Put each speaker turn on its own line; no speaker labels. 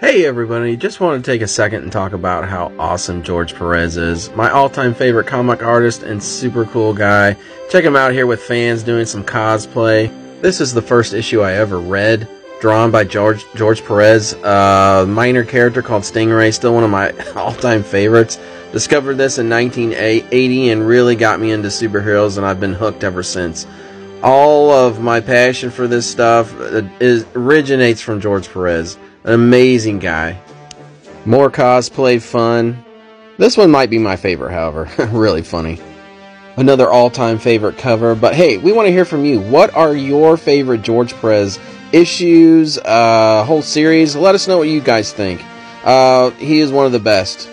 Hey everybody, just want to take a second and talk about how awesome George Perez is. My all-time favorite comic artist and super cool guy. Check him out here with fans doing some cosplay. This is the first issue I ever read, drawn by George George Perez, a minor character called Stingray, still one of my all-time favorites. Discovered this in 1980 and really got me into superheroes and I've been hooked ever since. All of my passion for this stuff uh, is, originates from George Perez. An amazing guy. More cosplay fun. This one might be my favorite, however. really funny. Another all time favorite cover. But hey, we want to hear from you. What are your favorite George Perez issues, uh, whole series? Let us know what you guys think. Uh, he is one of the best.